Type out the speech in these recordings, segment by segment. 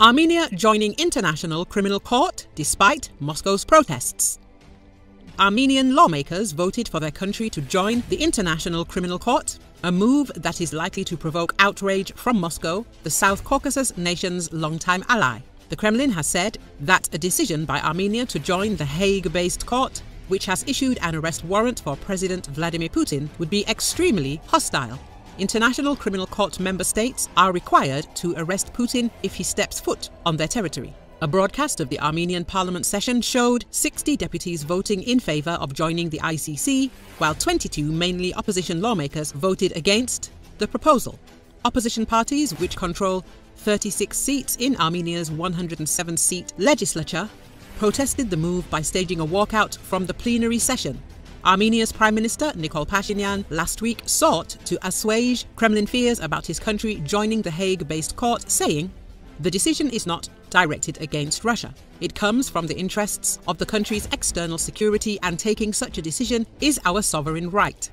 Armenia joining International Criminal Court despite Moscow's protests. Armenian lawmakers voted for their country to join the International Criminal Court, a move that is likely to provoke outrage from Moscow, the South Caucasus nation's longtime ally. The Kremlin has said that a decision by Armenia to join the Hague based court, which has issued an arrest warrant for President Vladimir Putin, would be extremely hostile International Criminal Court member states are required to arrest Putin if he steps foot on their territory. A broadcast of the Armenian parliament session showed 60 deputies voting in favor of joining the ICC, while 22 mainly opposition lawmakers voted against the proposal. Opposition parties, which control 36 seats in Armenia's 107 seat legislature, protested the move by staging a walkout from the plenary session Armenia's Prime Minister Nikol Pashinyan last week sought to assuage Kremlin fears about his country joining the Hague based court, saying, The decision is not directed against Russia. It comes from the interests of the country's external security, and taking such a decision is our sovereign right.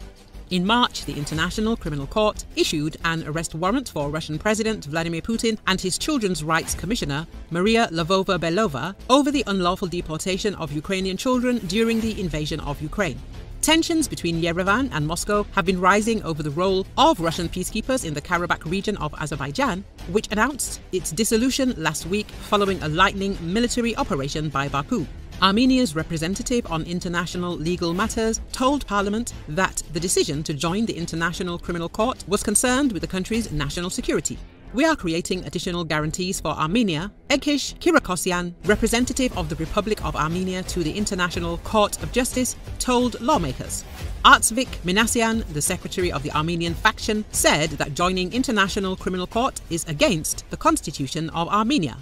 In March, the International Criminal Court issued an arrest warrant for Russian President Vladimir Putin and his Children's Rights Commissioner, Maria Lvova Belova, over the unlawful deportation of Ukrainian children during the invasion of Ukraine. Tensions between Yerevan and Moscow have been rising over the role of Russian peacekeepers in the Karabakh region of Azerbaijan, which announced its dissolution last week following a lightning military operation by Baku. Armenia's representative on international legal matters told Parliament that the decision to join the International Criminal Court was concerned with the country's national security. We are creating additional guarantees for Armenia, Eghish Kirakosyan, representative of the Republic of Armenia to the International Court of Justice, told lawmakers. Artsvik Minasyan, the secretary of the Armenian faction, said that joining International Criminal Court is against the constitution of Armenia.